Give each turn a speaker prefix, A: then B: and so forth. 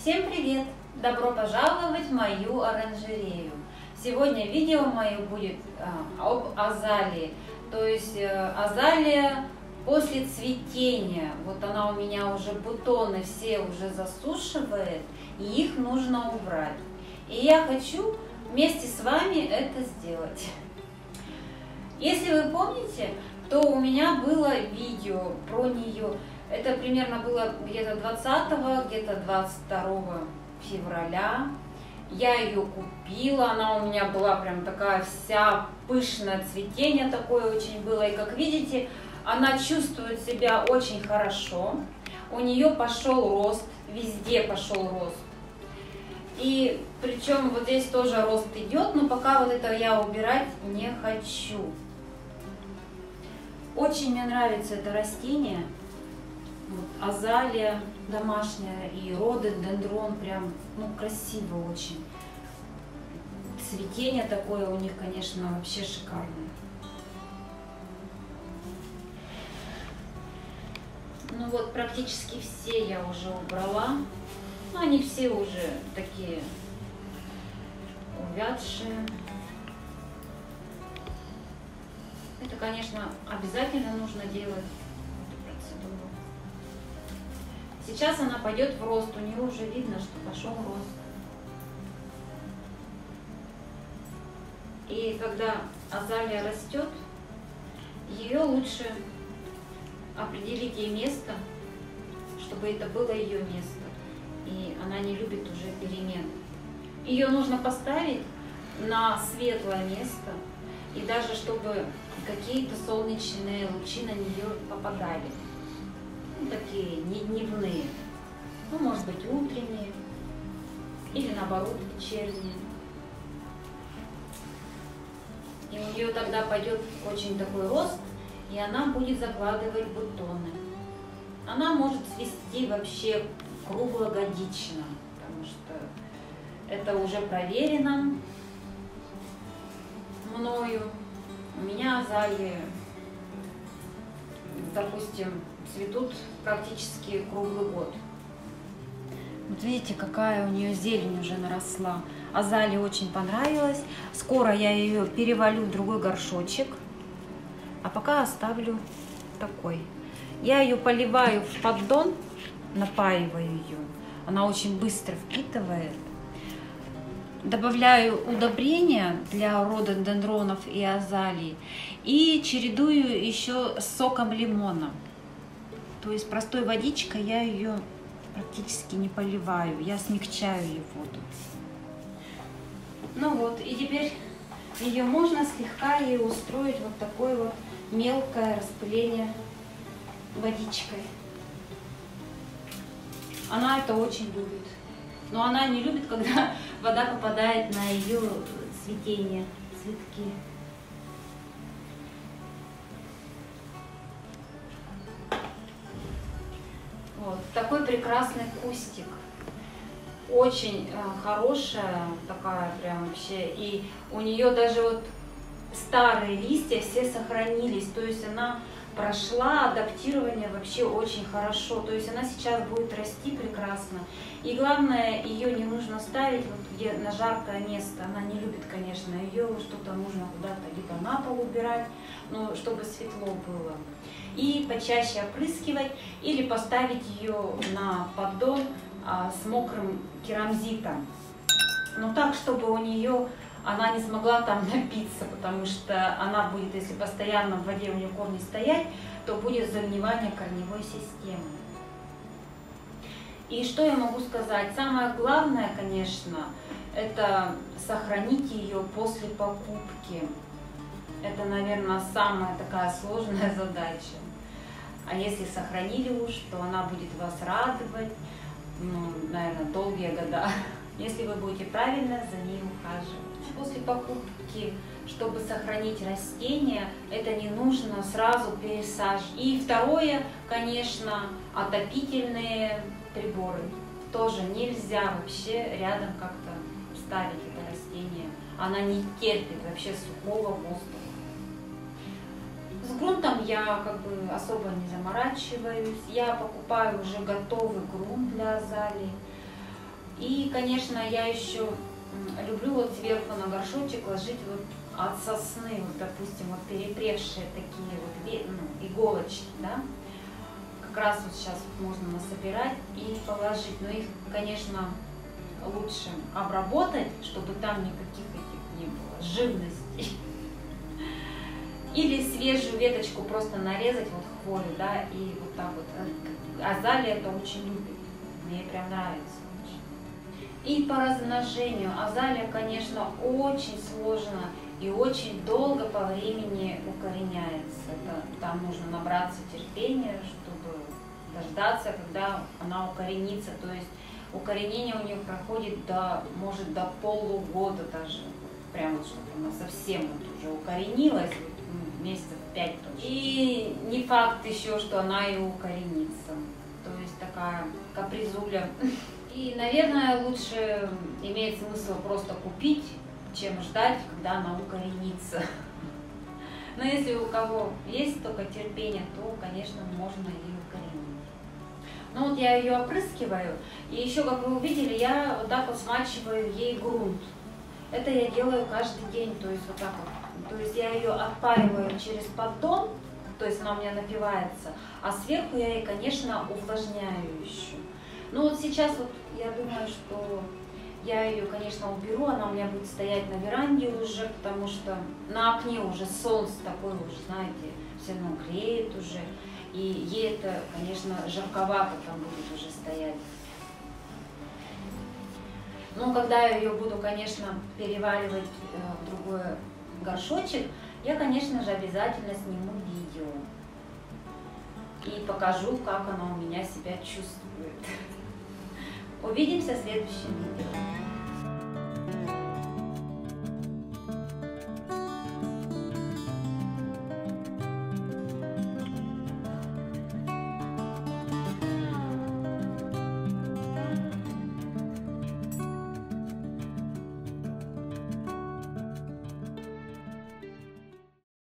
A: Всем привет! Добро пожаловать в мою оранжерею. Сегодня видео мое будет а, об азалии. То есть э, азалия после цветения. Вот она у меня уже бутоны все уже засушивает, и их нужно убрать. И я хочу вместе с вами это сделать. Если вы помните, то у меня было видео про нее. Это примерно было где-то 20 где-то 22 февраля. Я ее купила, она у меня была прям такая вся пышное цветение такое очень было. И как видите, она чувствует себя очень хорошо. У нее пошел рост, везде пошел рост. И причем вот здесь тоже рост идет, но пока вот это я убирать не хочу. Очень мне нравится это растение. Азалия домашняя и рододендрон прям, ну, красиво очень. Цветение такое у них, конечно, вообще шикарное. Ну вот практически все я уже убрала. Ну, они все уже такие увядшие. Это, конечно, обязательно нужно делать Сейчас она пойдет в рост. У нее уже видно, что пошел рост. И когда азалия растет, ее лучше определить ей место, чтобы это было ее место. И она не любит уже перемен. Ее нужно поставить на светлое место, и даже чтобы какие-то солнечные лучи на нее попадали. Ну, такие не дневные. Ну, может быть, утренние. Или наоборот, вечерние. И у нее тогда пойдет очень такой рост, и она будет закладывать бутоны. Она может цвести вообще круглогодично, потому что это уже проверено мною. У меня азалии, допустим, цветут практически круглый год. Вот видите, какая у нее зелень уже наросла. Азалия очень понравилась. Скоро я ее перевалю в другой горшочек. А пока оставлю такой. Я ее поливаю в поддон, напаиваю ее. Она очень быстро впитывает. Добавляю удобрения для рододендронов и азалий. И чередую еще с соком лимона. То есть простой водичкой я ее практически не поливаю. Я смягчаю ее воду. Ну вот, и теперь ее можно слегка и устроить вот такое вот мелкое распыление водичкой. Она это очень любит. Но она не любит, когда вода попадает на ее цветение, цветки. Вот такой прекрасный кустик. Очень э, хорошая такая прям вообще. И у нее даже вот старые листья все сохранились. То есть она прошла адаптирование вообще очень хорошо. То есть она сейчас будет расти прекрасно. И главное, ее не нужно ставить вот где на жаркое место. Она не любит, конечно, ее что-то нужно куда-то либо на пол убирать, но чтобы светло было. И почаще опрыскивать или поставить ее на поддон а, с мокрым керамзитом. Но так, чтобы у нее она не смогла там напиться, потому что она будет, если постоянно в воде у нее корни стоять, то будет загнивание корневой системы. И что я могу сказать? Самое главное, конечно, это сохранить ее после покупки. Это, наверное, самая такая сложная задача. А если сохранили уж, то она будет вас радовать, ну, наверное, долгие года, если вы будете правильно за ней ухаживать после покупки, чтобы сохранить растение, это не нужно сразу пересаживать. И второе, конечно, отопительные приборы. Тоже нельзя вообще рядом как-то ставить это растение. Она не терпит вообще сухого воздуха. Грунтом я как бы особо не заморачиваюсь. Я покупаю уже готовый грунт для азалии. И, конечно, я еще люблю вот сверху на горшочек ложить вот от сосны, вот, допустим, вот перепревшие такие вот ну, иголочки, да, как раз вот сейчас можно насобирать и положить. Но их, конечно, лучше обработать, чтобы там никаких этих не было живностей. Или свежую веточку просто нарезать, вот хвою, да, и вот так вот. Азалия это очень любит, мне прям нравится. И по размножению азалия, конечно, очень сложно и очень долго по времени укореняется. Это, там нужно набраться терпения, чтобы дождаться, когда она укоренится. То есть укоренение у нее проходит до, может, до полугода даже. Прям вот, чтобы она совсем вот уже укоренилась, месяцев пять точно. И не факт еще, что она и укоренится. То есть такая капризуля. И, наверное, лучше имеет смысл просто купить, чем ждать, когда она укоренится. Но если у кого есть только терпение, то, конечно, можно и укоренить. Ну вот я ее опрыскиваю, и еще, как вы увидели, я вот так вот смачиваю ей грунт. Это я делаю каждый день, то есть вот так вот. То есть я ее отпариваю через поддон, то есть она у меня напивается, а сверху я ей, конечно, увлажняю еще. Ну вот сейчас вот я думаю, что я ее, конечно, уберу, она у меня будет стоять на веранде уже, потому что на окне уже солнце такое уже, знаете, все равно греет уже. И ей это, конечно, жарковато там будет уже стоять. Но когда я ее буду, конечно, переваривать э, в другой горшочек, я, конечно же, обязательно сниму видео и покажу, как она у меня себя чувствует. Увидимся в следующем видео.